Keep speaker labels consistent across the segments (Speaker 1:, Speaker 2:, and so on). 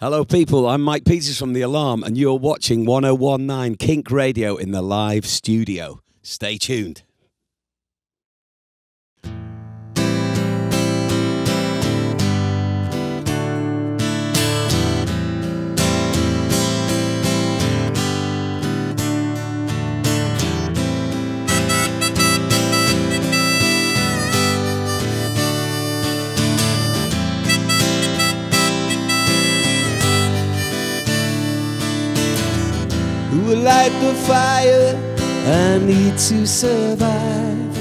Speaker 1: Hello, people. I'm Mike Peters from The Alarm, and you're watching 1019 Kink Radio in the live studio. Stay tuned.
Speaker 2: Who will light the fire I need to survive?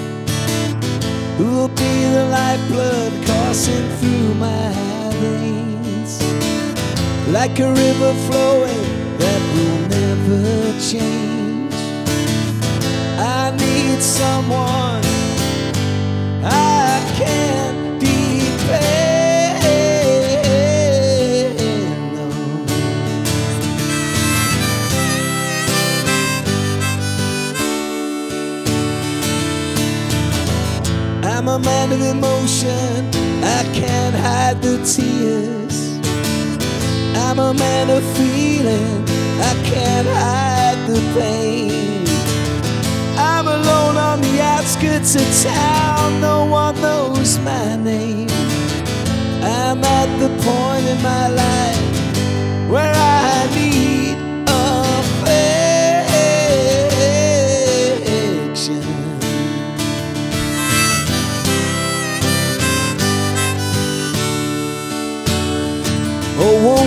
Speaker 2: Who will be the lifeblood coursing through my veins? Like a river flowing that will never change. I need someone I can I'm a man of emotion, I can't hide the tears. I'm a man of feeling, I can't hide the pain. I'm alone on the outskirts of town, no one knows my name. I'm at the point in my life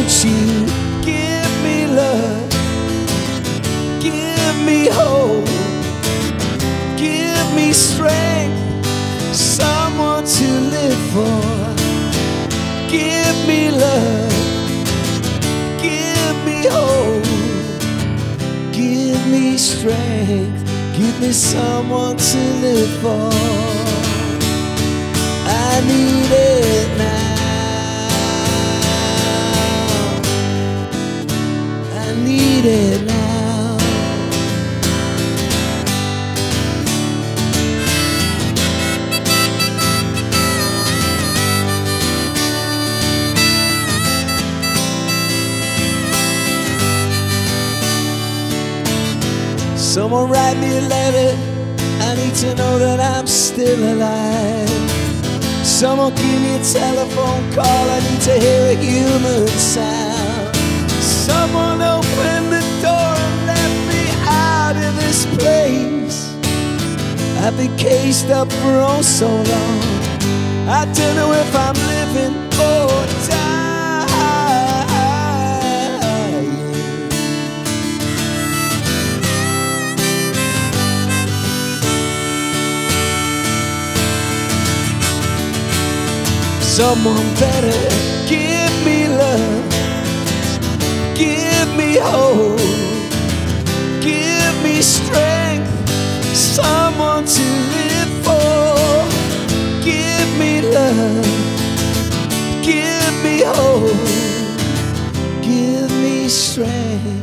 Speaker 2: won't you give me love? Give me hope. Give me strength. Someone to live for. Give me love. Give me hope. Give me strength. Give me someone to live for. I need it now. Someone write me a letter. I need to know that I'm still alive. Someone give me a telephone call. I need to hear a human sound. Someone open the door and let me out of this place. I've been caged up for oh so long. I don't know if I'm living or dying. Someone better. Give me love, give me hope, give me strength, someone to live for. Give me love, give me hope, give me strength,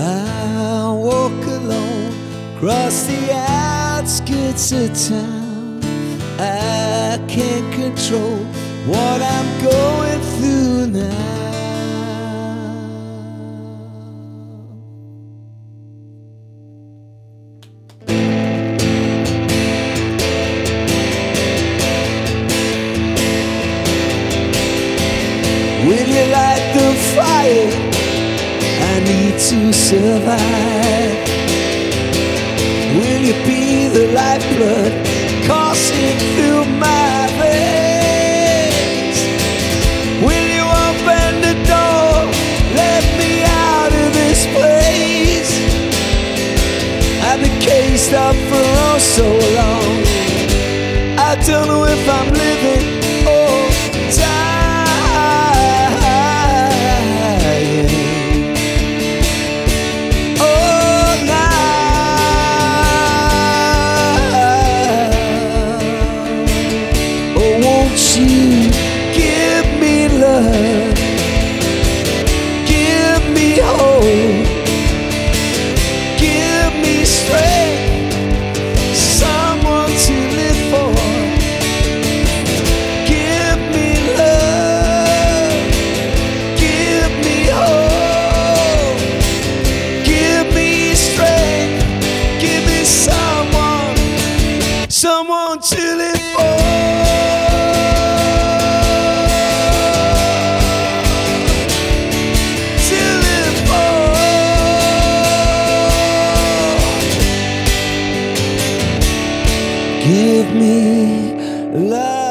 Speaker 2: I walk alone across the outskirts of town. I can't control what I'm going through now. Will you light the fire? Need to survive. Will you be the lifeblood coursing through my veins? Will you open the door? Let me out of this place. I've been caged up for oh so long. I don't know if I'm living Give me love.